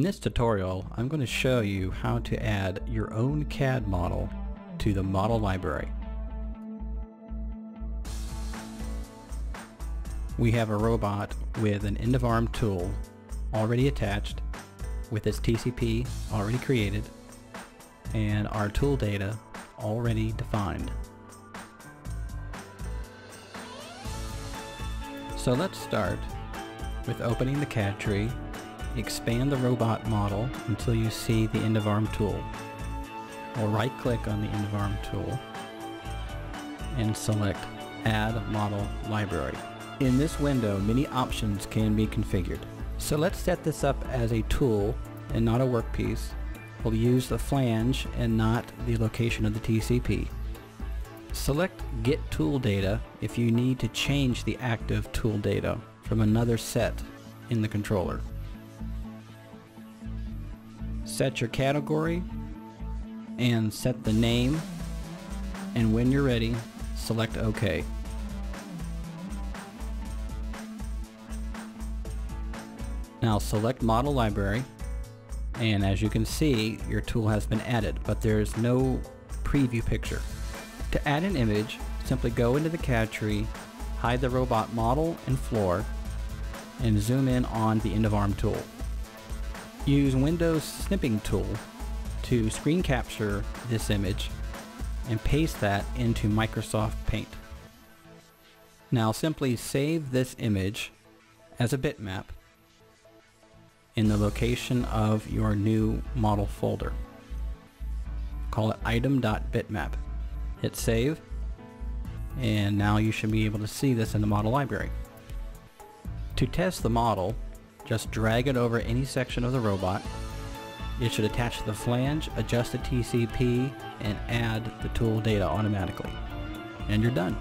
this tutorial, I'm going to show you how to add your own CAD model to the model library. We have a robot with an end of arm tool already attached with its TCP already created and our tool data already defined. So let's start with opening the CAD tree expand the robot model until you see the end of arm tool. Or right click on the end of arm tool and select add model library. In this window many options can be configured. So let's set this up as a tool and not a workpiece. We'll use the flange and not the location of the TCP. Select Get Tool Data if you need to change the active tool data from another set in the controller. Set your category and set the name and when you're ready select OK. Now select model library and as you can see your tool has been added but there's no preview picture. To add an image simply go into the CAD tree, hide the robot model and floor and zoom in on the end of arm tool. Use Windows snipping tool to screen capture this image and paste that into Microsoft Paint. Now simply save this image as a bitmap in the location of your new model folder. Call it item.bitmap. Hit save and now you should be able to see this in the model library. To test the model, just drag it over any section of the robot. It should attach the flange, adjust the TCP, and add the tool data automatically. And you're done.